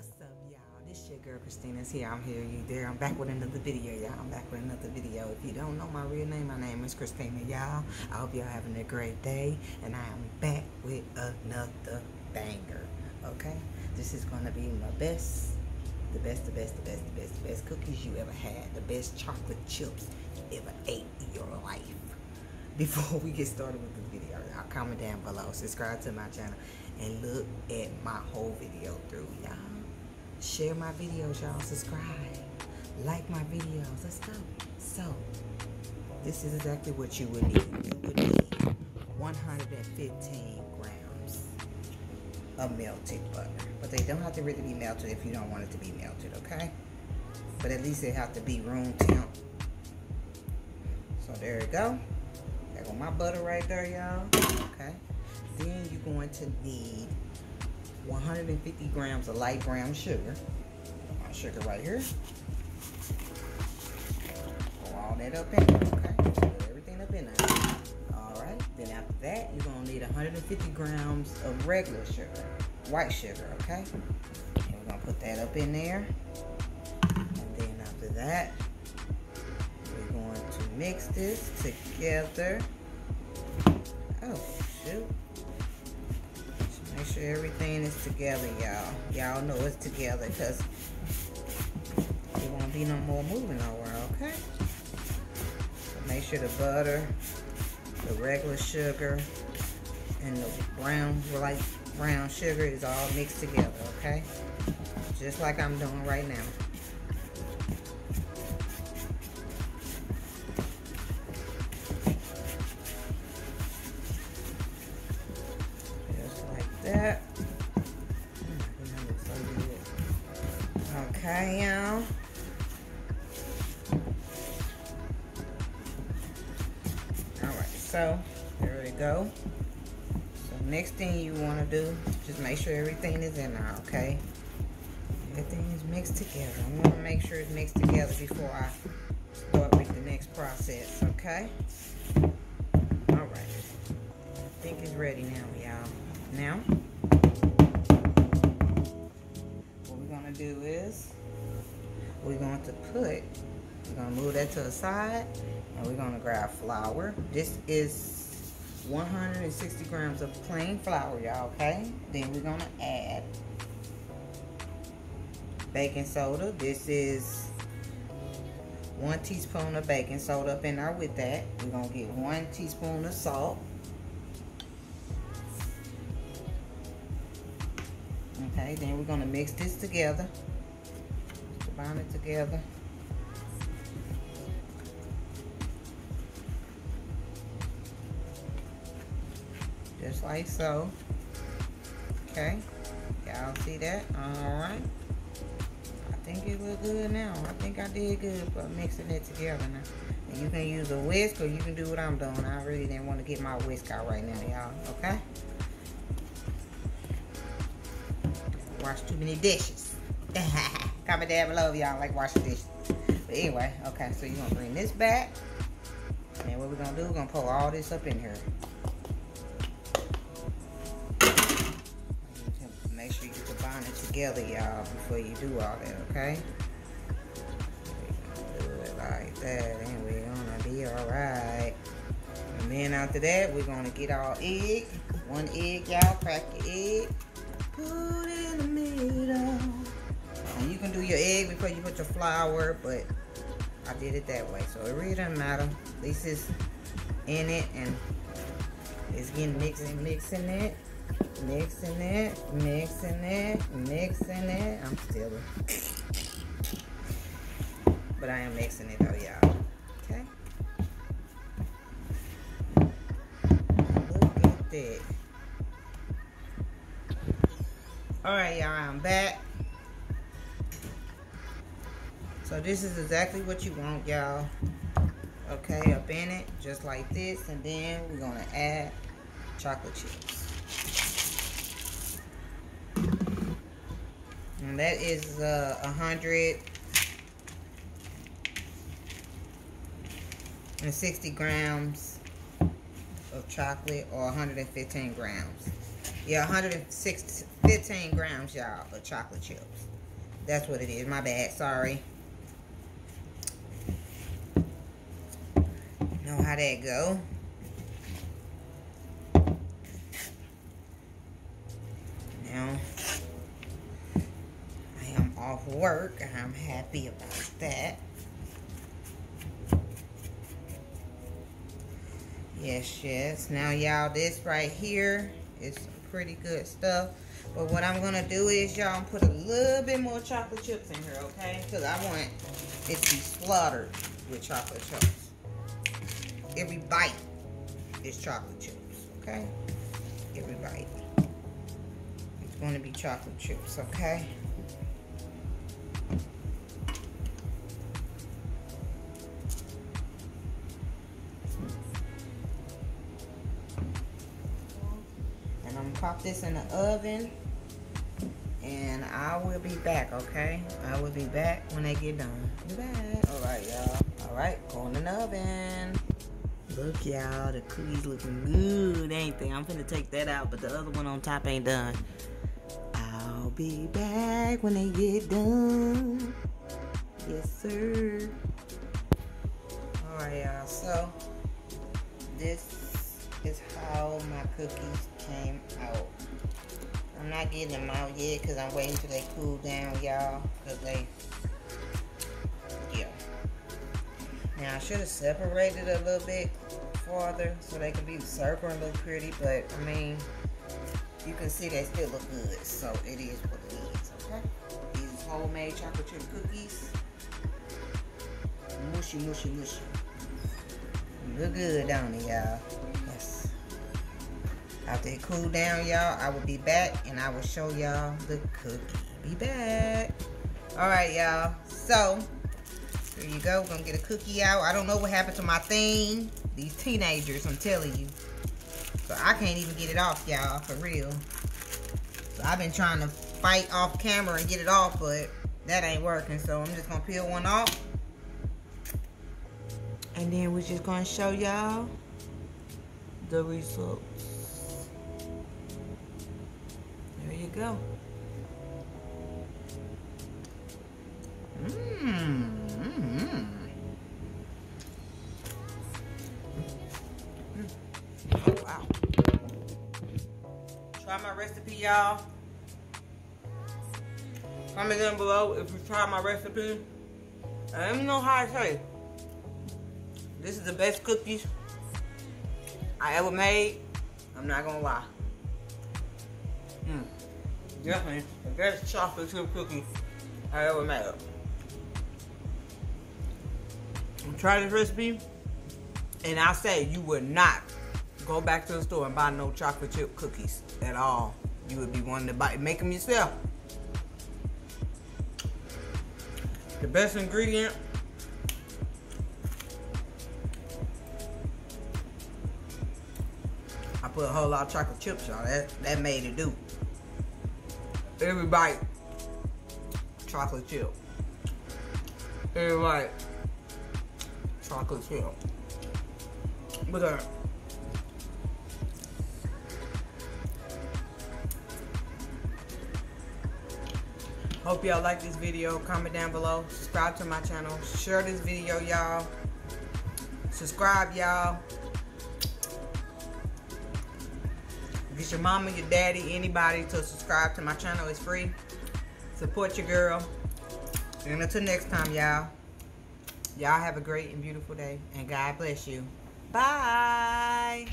What's up, y'all? This your girl Christina's here. I'm here, you there. I'm back with another video, y'all. I'm back with another video. If you don't know my real name, my name is Christina, y'all. I hope y'all having a great day, and I am back with another banger. Okay, this is gonna be my best, the best, the best, the best, the best, the best cookies you ever had, the best chocolate chips you ever ate in your life. Before we get started with the video, y'all comment down below, subscribe to my channel, and look at my whole video through, y'all. Share my videos, y'all. Subscribe. Like my videos. Let's go. So, this is exactly what you would need. You would need 115 grams of melted butter. But they don't have to really be melted if you don't want it to be melted, okay? But at least they have to be room temp. So there you go. There go my butter right there, y'all. Okay. Then you're going to need 150 grams of light brown sugar. My sugar right here. Pour all that up in there, okay? Put everything up in there. Alright, then after that, you're gonna need 150 grams of regular sugar, white sugar, okay? And we're gonna put that up in there. And then after that, we're going to mix this together. Oh, shoot. Sure everything is together, y'all. Y'all know it's together because there won't be no more moving nowhere, okay? So make sure the butter, the regular sugar, and the brown, light brown sugar is all mixed together, okay? Just like I'm doing right now. Okay, y'all. Alright, so there we go. So next thing you want to do, just make sure everything is in there, okay? Everything is mixed together. I want to make sure it's mixed together before I start with the next process, okay? Alright. I think it's ready now, y'all. Now, what we're going to do is, we're going to put, we're going to move that to the side, and we're going to grab flour. This is 160 grams of plain flour, y'all, okay? Then we're going to add baking soda. This is one teaspoon of baking soda up in there with that. We're going to get one teaspoon of salt. Okay, then we're going to mix this together. It together. Just like so. Okay, y'all see that? All right. I think it look good now. I think I did good for mixing it together now. And you can use a whisk or you can do what I'm doing. I really didn't want to get my whisk out right now, y'all. Okay? wash too many dishes. Comment down below if y'all like washing dishes. But anyway, okay, so you're gonna bring this back. And what we're gonna do, we're gonna pull all this up in here. Make sure you combine it together, y'all, before you do all that, okay? Do it like that, and we're gonna be alright. And then after that, we're gonna get our egg. One egg, y'all, crack your egg. Put in the middle. Can do your egg before you put your flour, but I did it that way. So it really doesn't matter. At least it's in it and it's getting mixing, mixing it, mixing it, mixing it, mixing it. I'm still, but I am mixing it though, y'all. Okay. Look at that. Alright, y'all, I'm back. So this is exactly what you want, y'all. Okay, up in it, just like this. And then we're to add chocolate chips. And that is uh, 100 and 60 grams of chocolate or 115 grams. Yeah, 150 15 grams, y'all, of chocolate chips. That's what it is. My bad. Sorry. Know how that go. Now, I am off work. I'm happy about that. Yes, yes. Now, y'all, this right here is pretty good stuff. But what I'm going to do is, y'all, put a little bit more chocolate chips in here, okay? Because I want it to be slaughtered with chocolate chips. Every bite is chocolate chips, okay? Every bite. It's going to be chocolate chips, okay? And I'm going to pop this in the oven and I will be back, okay? I will be back when they get done. Be back. All right, y'all. All right, going in the oven. Look, y'all, the cookies looking good, ain't they? I'm finna take that out, but the other one on top ain't done. I'll be back when they get done. Yes, sir. All right, y'all. So, this is how my cookies came out. I'm not getting them out yet because I'm waiting till they cool down, y'all. Because they, yeah. Now, I should have separated a little bit farther so they can be circle and look pretty. But, I mean, you can see they still look good. So, it is what it is, okay? These homemade chocolate chip cookies. Mushy, mushy, mushy. Look good, don't it, y'all? Yes. After it cool down, y'all, I will be back and I will show y'all the cookie. Be back. All right, y'all. So, here you go. We're to get a cookie out. I don't know what happened to my thing. These teenagers, I'm telling you. So, I can't even get it off, y'all, for real. So, I've been trying to fight off camera and get it off, but that ain't working. So, I'm just to peel one off. And then we're just to show y'all the results. There you go. Recipe, y'all. Comment down below if you try my recipe. I don't know how to say. This is the best cookies I ever made. I'm not gonna lie. Mm. Definitely the best chocolate chip cookie I ever made. Try this recipe, and I say you would not go back to the store and buy no chocolate chip cookies at all. You would be wanting to buy, make them yourself. The best ingredient I put a whole lot of chocolate chips on that. That made it do. Every bite, chocolate chip. Every bite, chocolate chip. But uh, Hope y'all like this video. Comment down below. Subscribe to my channel. Share this video, y'all. Subscribe, y'all. Get your mama, your daddy, anybody to subscribe to my channel. It's free. Support your girl. And until next time, y'all. Y'all have a great and beautiful day. And God bless you. Bye.